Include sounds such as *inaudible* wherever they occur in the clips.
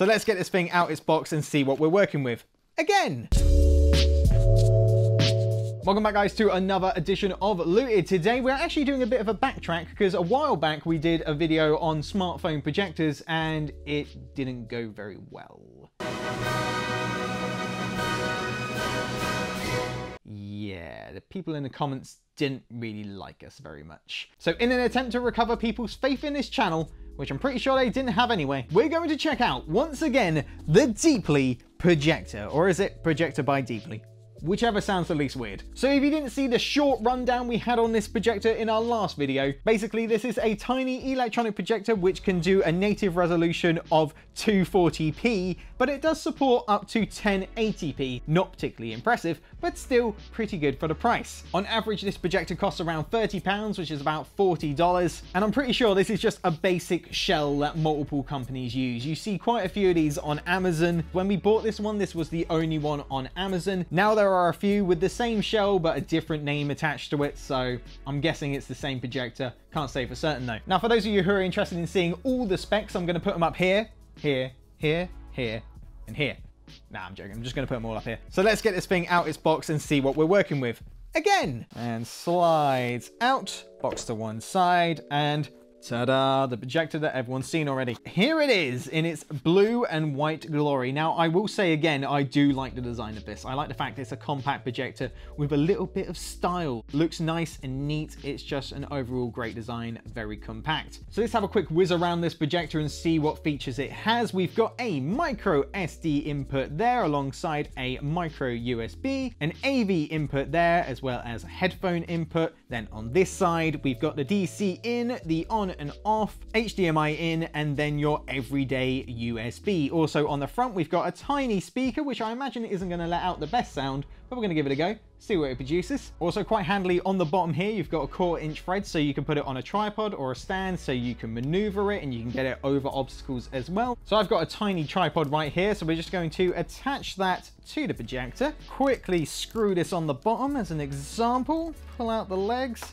So let's get this thing out its box and see what we're working with. Again! Welcome back guys to another edition of LOOTd. Today we're actually doing a bit of a backtrack because a while back we did a video on smartphone projectors and it didn't go very well. The people in the comments didn't really like us very much. So in an attempt to recover people's faith in this channel, which I'm pretty sure they didn't have anyway, we're going to check out, once again, the Deeply projector. Or is it projector by Deeply? Whichever sounds the least weird. So if you didn't see the short rundown we had on this projector in our last video, basically this is a tiny electronic projector which can do a native resolution of 240p, but it does support up to 1080p. Not particularly impressive, but still pretty good for the price. On average, this projector costs around 30 pounds, which is about $40, and I'm pretty sure this is just a basic shell that multiple companies use. You see quite a few of these on Amazon. When we bought this one, this was the only one on Amazon. Now there are a few with the same shell, but a different name attached to it, so I'm guessing it's the same projector. Can't say for certain though. Now, for those of you who are interested in seeing all the specs, I'm gonna put them up here, here, here, here, and here. Nah, I'm joking. I'm just going to put them all up here. So let's get this thing out its box and see what we're working with. Again. And slides out. Box to one side. And Ta-da, the projector that everyone's seen already. Here it is in its blue and white glory. Now, I will say again, I do like the design of this. I like the fact it's a compact projector with a little bit of style. Looks nice and neat. It's just an overall great design, very compact. So let's have a quick whiz around this projector and see what features it has. We've got a micro SD input there alongside a micro USB, an AV input there, as well as a headphone input. Then on this side, we've got the DC in, the on and off, HDMI in, and then your everyday USB. Also on the front, we've got a tiny speaker, which I imagine isn't gonna let out the best sound, but we're gonna give it a go, see what it produces. Also quite handily on the bottom here, you've got a quarter inch thread, so you can put it on a tripod or a stand, so you can maneuver it and you can get it over obstacles as well. So I've got a tiny tripod right here, so we're just going to attach that to the projector. Quickly screw this on the bottom as an example, pull out the legs,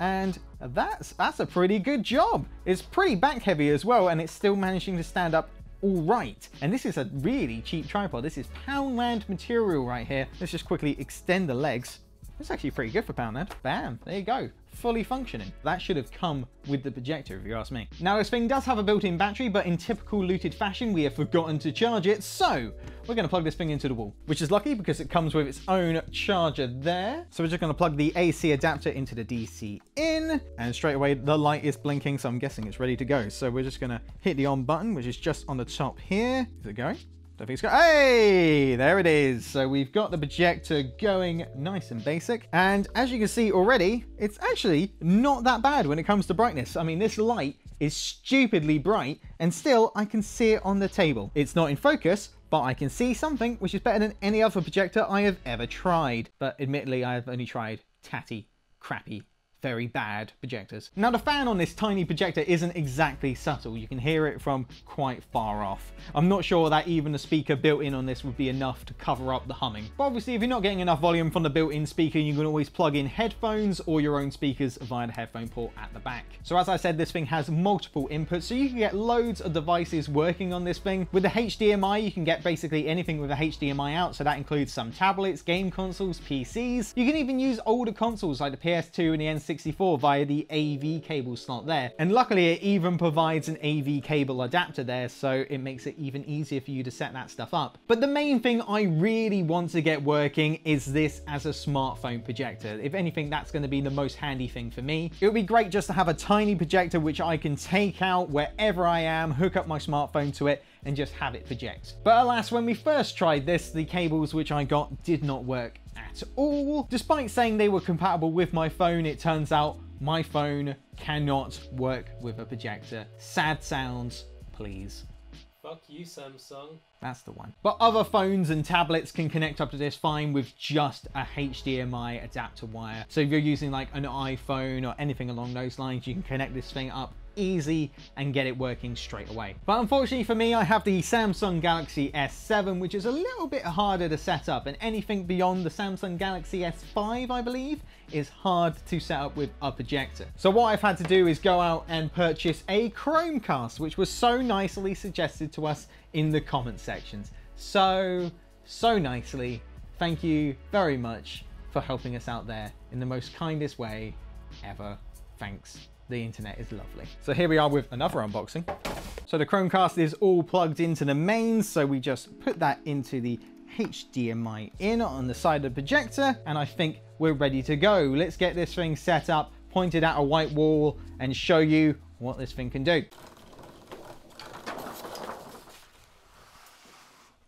and that's, that's a pretty good job. It's pretty back heavy as well, and it's still managing to stand up all right. And this is a really cheap tripod. This is Poundland material right here. Let's just quickly extend the legs. It's actually pretty good for Poundland. Bam, there you go fully functioning. That should have come with the projector if you ask me. Now this thing does have a built-in battery, but in typical LOOTd fashion, we have forgotten to charge it. So we're gonna plug this thing into the wall, which is lucky because it comes with its own charger there. So we're just gonna plug the AC adapter into the DC in and straight away the light is blinking. So I'm guessing it's ready to go. So we're just gonna hit the on button, which is just on the top here. Is it going? Don't think it's hey, there it is. So we've got the projector going nice and basic. And as you can see already, it's actually not that bad when it comes to brightness. I mean, this light is stupidly bright and still I can see it on the table. It's not in focus, but I can see something which is better than any other projector I have ever tried. But admittedly, I have only tried tatty, crappy very bad projectors. Now the fan on this tiny projector isn't exactly subtle. You can hear it from quite far off. I'm not sure that even the speaker built in on this would be enough to cover up the humming. But obviously if you're not getting enough volume from the built-in speaker, you can always plug in headphones or your own speakers via the headphone port at the back. So as I said, this thing has multiple inputs, so you can get loads of devices working on this thing. With the HDMI, you can get basically anything with a HDMI out, so that includes some tablets, game consoles, PCs. You can even use older consoles like the PS2 and the N 64 via the AV cable slot there. And luckily it even provides an AV cable adapter there, so it makes it even easier for you to set that stuff up. But the main thing I really want to get working is this as a smartphone projector. If anything, that's gonna be the most handy thing for me. It would be great just to have a tiny projector which I can take out wherever I am, hook up my smartphone to it, and just have it project. But alas, when we first tried this, the cables which I got did not work at all. Despite saying they were compatible with my phone, it turns out my phone cannot work with a projector. Sad sounds, please. Fuck you, Samsung. That's the one. But other phones and tablets can connect up to this fine with just a HDMI adapter wire. So if you're using like an iPhone or anything along those lines, you can connect this thing up easy and get it working straight away. But unfortunately for me, I have the Samsung Galaxy S7, which is a little bit harder to set up and anything beyond the Samsung Galaxy S5, I believe, is hard to set up with a projector. So what I've had to do is go out and purchase a Chromecast, which was so nicely suggested to us in the comment sections. So, so nicely. Thank you very much for helping us out there in the most kindest way ever. Thanks. The internet is lovely. So here we are with another unboxing. So the Chromecast is all plugged into the mains. So we just put that into the HDMI in on the side of the projector. And I think we're ready to go. Let's get this thing set up, pointed at a white wall and show you what this thing can do.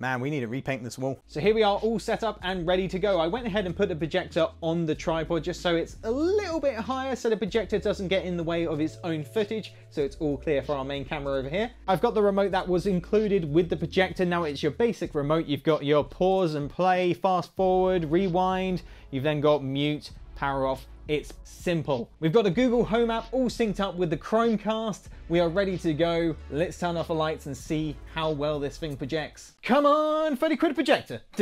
Man, we need to repaint this wall. So here we are all set up and ready to go. I went ahead and put the projector on the tripod just so it's a little bit higher so the projector doesn't get in the way of its own footage. So it's all clear for our main camera over here. I've got the remote that was included with the projector. Now it's your basic remote. You've got your pause and play, fast forward, rewind. You've then got mute, power off, it's simple. We've got a Google Home app all synced up with the Chromecast. We are ready to go. Let's turn off the lights and see how well this thing projects. Come on, 30 quid projector. *laughs*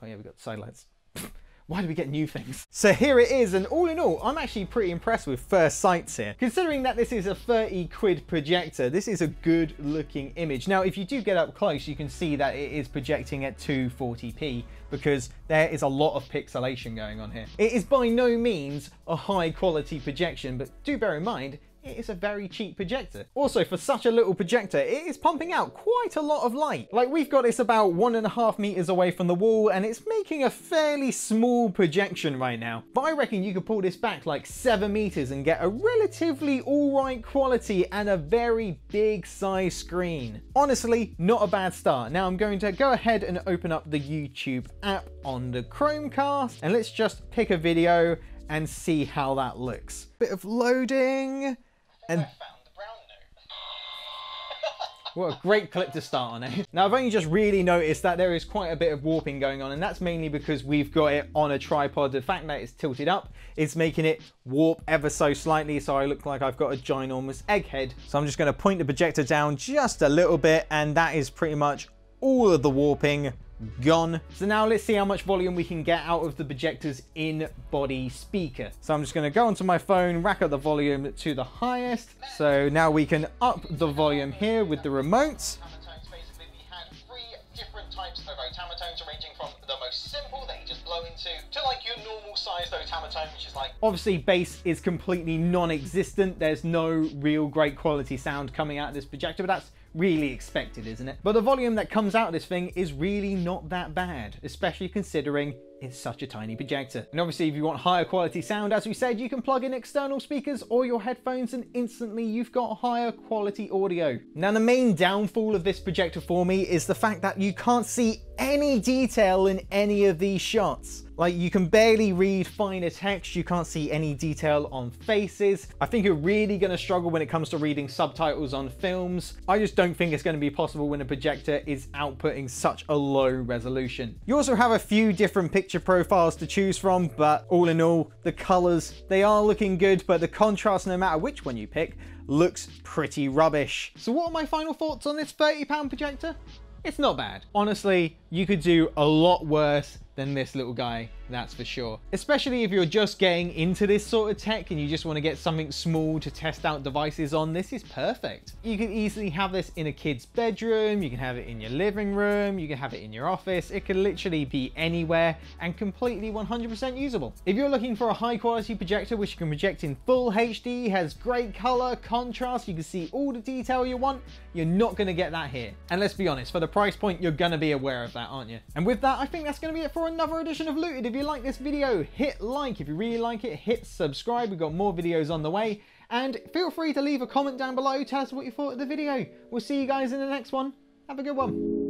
Oh yeah, we've got side lights. *laughs* Why do we get new things? So here it is, and all in all, I'm actually pretty impressed with first sights here. Considering that this is a 30 quid projector, this is a good looking image. Now, if you do get up close, you can see that it is projecting at 240p because there is a lot of pixelation going on here. It is by no means a high quality projection, but do bear in mind, it is a very cheap projector. Also, for such a little projector, it is pumping out quite a lot of light. Like we've got this about one and a half meters away from the wall and it's making a fairly small projection right now. But I reckon you could pull this back like seven meters and get a relatively all right quality and a very big size screen. Honestly, not a bad start. Now I'm going to go ahead and open up the YouTube app on the Chromecast and let's just pick a video and see how that looks. Bit of loading and *laughs* what a great clip to start on, eh? Now, I've only just really noticed that there is quite a bit of warping going on, and that's mainly because we've got it on a tripod. The fact that it's tilted up is making it warp ever so slightly, so I look like I've got a ginormous egghead. So I'm just going to point the projector down just a little bit, and that is pretty much all of the warping gone. So now let's see how much volume we can get out of the projector's in-body speaker. So I'm just going to go onto my phone, rack up the volume to the highest. So now we can up the volume here with the remote. simple just blow into to like your normal sized otamatone which is like obviously bass is completely non-existent there's no real great quality sound coming out of this projector but that's really expected, isn't it? But the volume that comes out of this thing is really not that bad, especially considering it's such a tiny projector. And obviously if you want higher quality sound, as we said, you can plug in external speakers or your headphones and instantly you've got higher quality audio. Now the main downfall of this projector for me is the fact that you can't see any detail in any of these shots. Like you can barely read finer text, you can't see any detail on faces. I think you're really gonna struggle when it comes to reading subtitles on films. I just don't think it's gonna be possible when a projector is outputting such a low resolution. You also have a few different picture profiles to choose from, but all in all, the colors, they are looking good, but the contrast, no matter which one you pick, looks pretty rubbish. So what are my final thoughts on this 30 pound projector? It's not bad. Honestly, you could do a lot worse than this little guy, that's for sure. Especially if you're just getting into this sort of tech and you just want to get something small to test out devices on, this is perfect. You can easily have this in a kid's bedroom, you can have it in your living room, you can have it in your office, it can literally be anywhere and completely 100% usable. If you're looking for a high quality projector which you can project in full HD, has great color, contrast, you can see all the detail you want, you're not going to get that here. And let's be honest, for the price point, you're going to be aware of that, aren't you? And with that, I think that's going to be it for another edition of LOOTd. If you like this video, hit like. If you really like it, hit subscribe. We've got more videos on the way. And feel free to leave a comment down below. Tell us what you thought of the video. We'll see you guys in the next one. Have a good one.